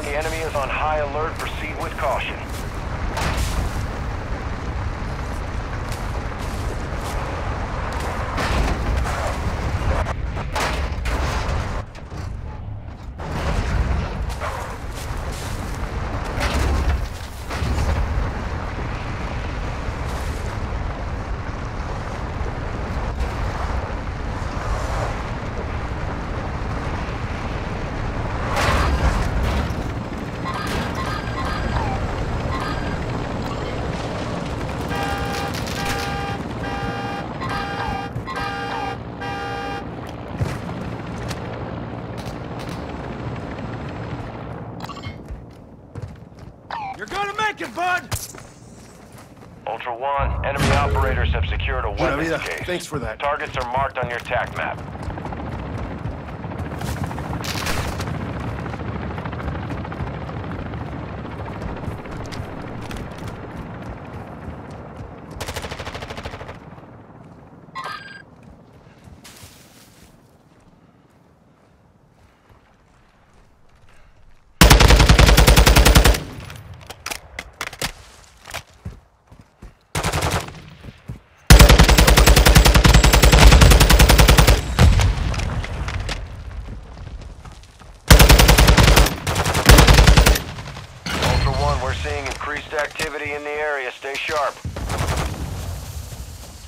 the enemy is on high alert. Proceed with caution. You're gonna make it, bud! Ultra One, enemy operators have secured a Buena weapons vida. case. Thanks for that. Targets are marked on your TAC map. Ultra One, we're seeing increased activity in the area. Stay sharp.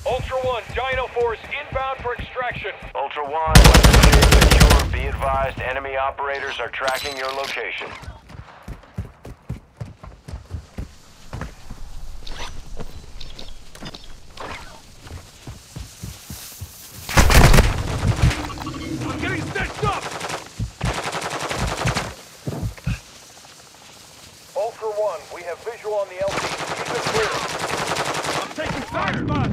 Ultra One, Dino Force inbound for extraction. Ultra One, secure. Be advised, enemy operators are tracking your location. I'm getting stitched up! Ultra One, we have visual on the LT. Keep it clear. I'm taking fire, bud!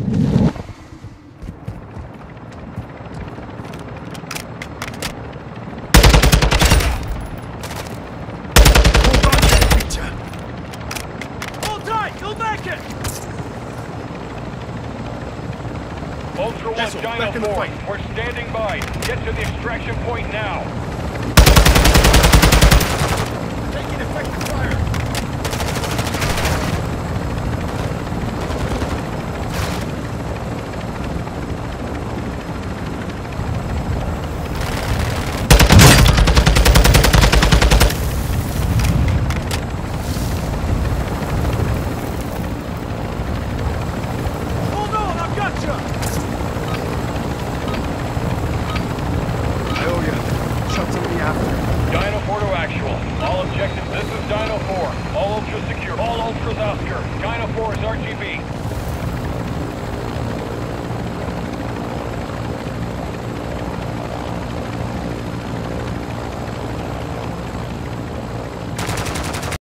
Hold on, Jack Hold tight! You'll make it! Ultra One, Vessel, back in the Dino Force, fight. we're standing by. Get to the extraction point now. Oscar. Dino 4 is RTB.